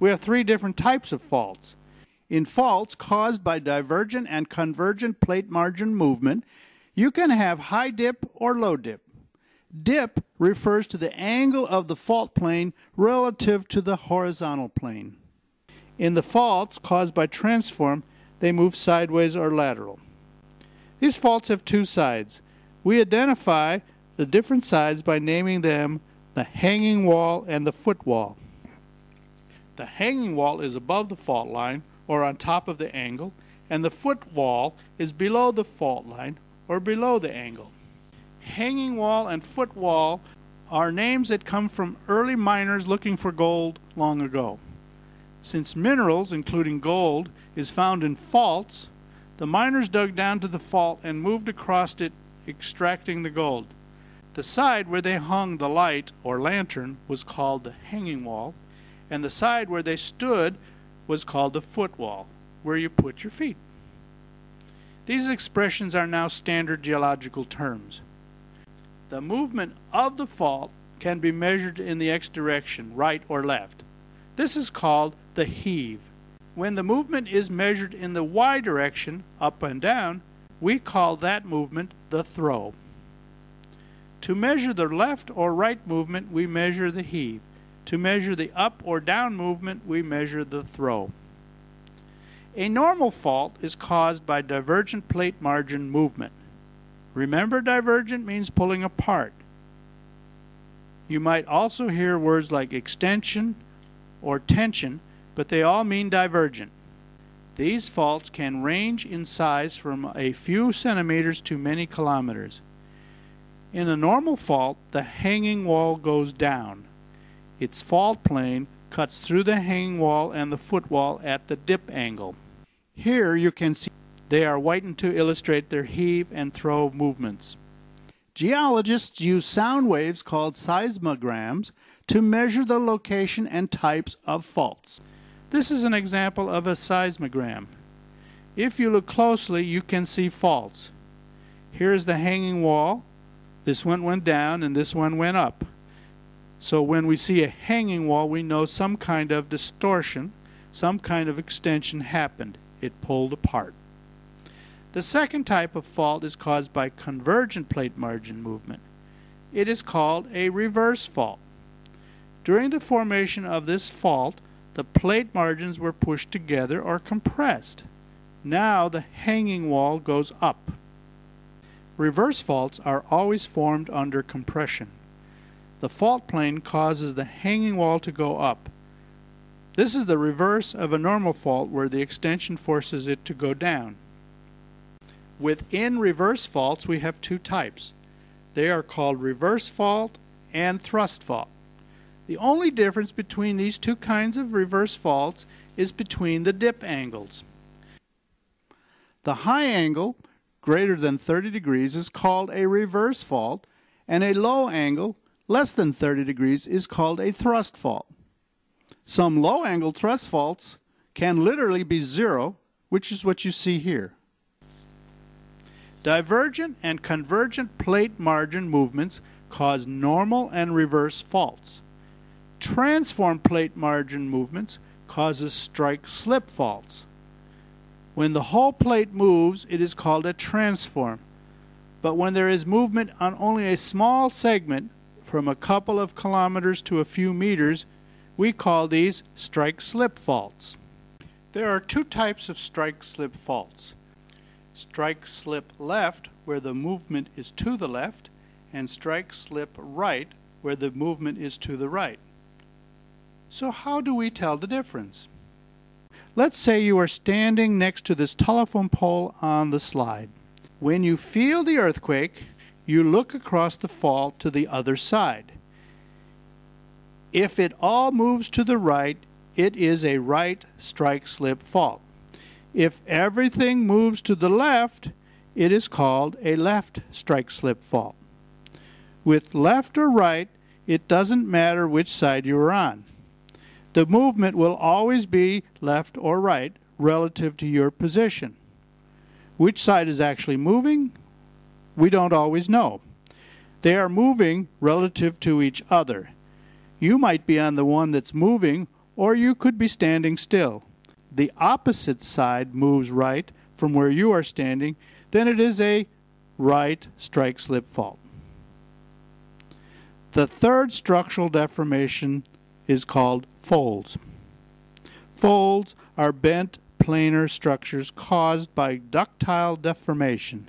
we have three different types of faults. In faults caused by divergent and convergent plate margin movement, you can have high dip or low dip. Dip refers to the angle of the fault plane relative to the horizontal plane. In the faults caused by transform, they move sideways or lateral. These faults have two sides. We identify the different sides by naming them the hanging wall and the foot wall. The hanging wall is above the fault line or on top of the angle, and the foot wall is below the fault line or below the angle. Hanging wall and foot wall are names that come from early miners looking for gold long ago. Since minerals, including gold, is found in faults, the miners dug down to the fault and moved across it, extracting the gold. The side where they hung the light or lantern was called the hanging wall, and the side where they stood was called the foot wall, where you put your feet. These expressions are now standard geological terms. The movement of the fault can be measured in the x direction, right or left. This is called the heave. When the movement is measured in the y direction, up and down, we call that movement the throw. To measure the left or right movement, we measure the heave. To measure the up or down movement, we measure the throw. A normal fault is caused by divergent plate margin movement. Remember divergent means pulling apart. You might also hear words like extension or tension, but they all mean divergent. These faults can range in size from a few centimeters to many kilometers. In a normal fault, the hanging wall goes down. Its fault plane cuts through the hanging wall and the foot wall at the dip angle. Here you can see they are whitened to illustrate their heave and throw movements. Geologists use sound waves called seismograms to measure the location and types of faults. This is an example of a seismogram. If you look closely, you can see faults. Here is the hanging wall. This one went down and this one went up. So when we see a hanging wall, we know some kind of distortion, some kind of extension happened. It pulled apart. The second type of fault is caused by convergent plate margin movement. It is called a reverse fault. During the formation of this fault, the plate margins were pushed together or compressed. Now the hanging wall goes up. Reverse faults are always formed under compression. The fault plane causes the hanging wall to go up. This is the reverse of a normal fault where the extension forces it to go down. Within reverse faults we have two types. They are called reverse fault and thrust fault. The only difference between these two kinds of reverse faults is between the dip angles. The high angle, greater than 30 degrees, is called a reverse fault, and a low angle, less than 30 degrees is called a thrust fault. Some low angle thrust faults can literally be zero, which is what you see here. Divergent and convergent plate margin movements cause normal and reverse faults. Transform plate margin movements causes strike slip faults. When the whole plate moves, it is called a transform. But when there is movement on only a small segment, from a couple of kilometers to a few meters, we call these strike slip faults. There are two types of strike slip faults. Strike slip left, where the movement is to the left, and strike slip right, where the movement is to the right. So how do we tell the difference? Let's say you are standing next to this telephone pole on the slide. When you feel the earthquake, you look across the fault to the other side. If it all moves to the right, it is a right strike slip fault. If everything moves to the left, it is called a left strike slip fault. With left or right, it doesn't matter which side you are on. The movement will always be left or right relative to your position. Which side is actually moving we don't always know. They are moving relative to each other. You might be on the one that's moving or you could be standing still. The opposite side moves right from where you are standing, then it is a right strike slip fault. The third structural deformation is called folds. Folds are bent planar structures caused by ductile deformation.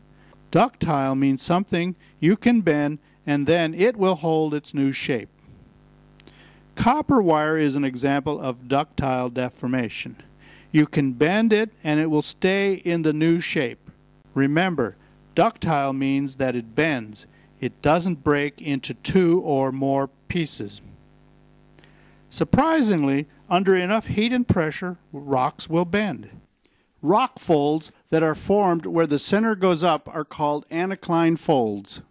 Ductile means something you can bend and then it will hold its new shape. Copper wire is an example of ductile deformation. You can bend it and it will stay in the new shape. Remember, ductile means that it bends. It doesn't break into two or more pieces. Surprisingly, under enough heat and pressure, rocks will bend. Rock folds that are formed where the center goes up are called anticline folds.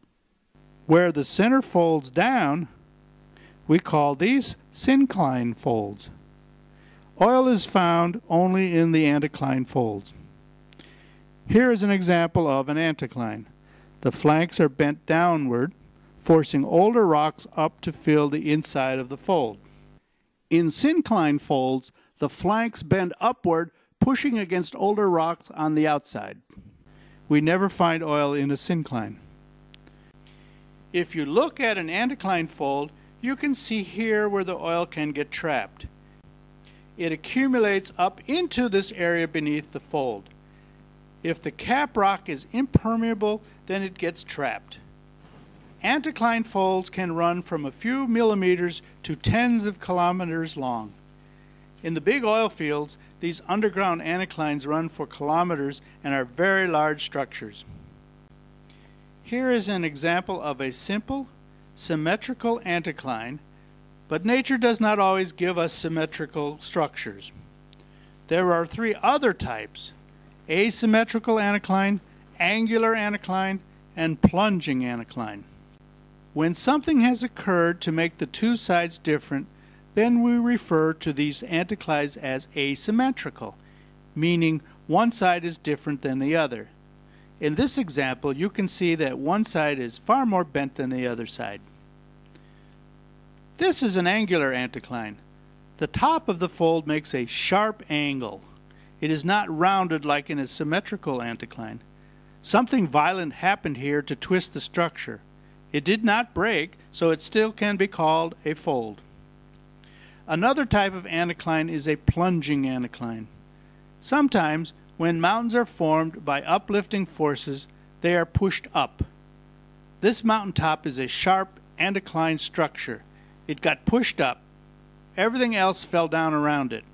Where the center folds down, we call these syncline folds. Oil is found only in the anticline folds. Here is an example of an anticline. The flanks are bent downward, forcing older rocks up to fill the inside of the fold. In syncline folds, the flanks bend upward, pushing against older rocks on the outside. We never find oil in a syncline. If you look at an anticline fold, you can see here where the oil can get trapped. It accumulates up into this area beneath the fold. If the cap rock is impermeable, then it gets trapped. Anticline folds can run from a few millimeters to tens of kilometers long. In the big oil fields, these underground anticlines run for kilometers and are very large structures. Here is an example of a simple, symmetrical anticline, but nature does not always give us symmetrical structures. There are three other types, asymmetrical anticline, angular anticline, and plunging anticline. When something has occurred to make the two sides different, then we refer to these anticlines as asymmetrical, meaning one side is different than the other. In this example, you can see that one side is far more bent than the other side. This is an angular anticline. The top of the fold makes a sharp angle. It is not rounded like in a symmetrical anticline. Something violent happened here to twist the structure. It did not break, so it still can be called a fold. Another type of anticline is a plunging anticline. Sometimes, when mountains are formed by uplifting forces, they are pushed up. This mountaintop is a sharp anticline structure. It got pushed up. Everything else fell down around it.